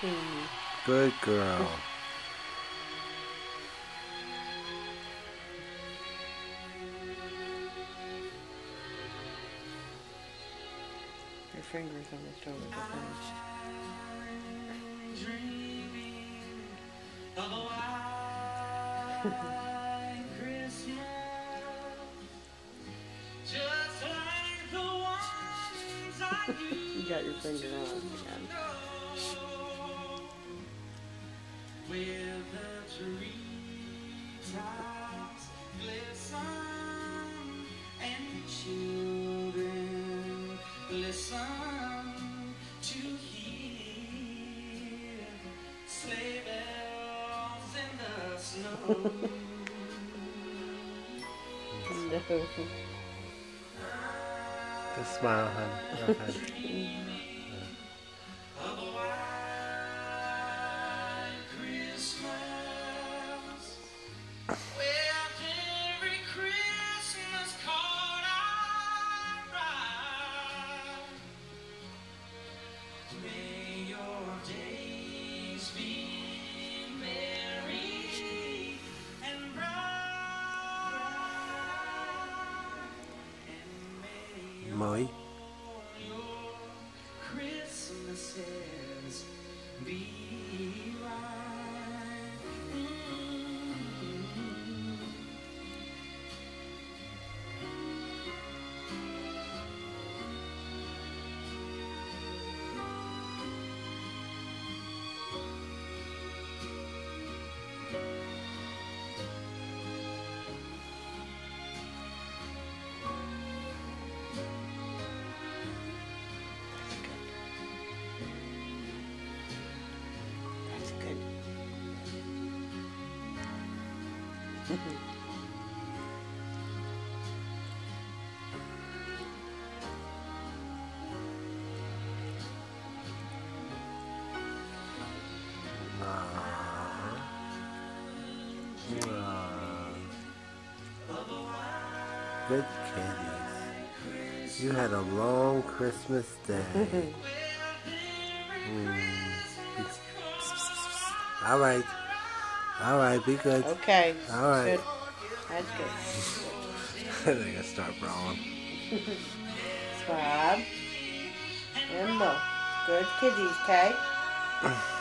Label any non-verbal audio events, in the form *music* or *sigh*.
Good girl. Your finger's almost over the finish. *laughs* you got your finger on again. Where the treetops glisten and children listen to hear sleigh bells in the snow. *laughs* No. Just smile, hon. *laughs* your Christmases be right. Good kitties. You had a long Christmas day. Mm. All right. All right, be good. Okay. All right. Good. That's good. *laughs* They're gonna start brawling. Swab. And look. Good kiddies, okay? *clears throat*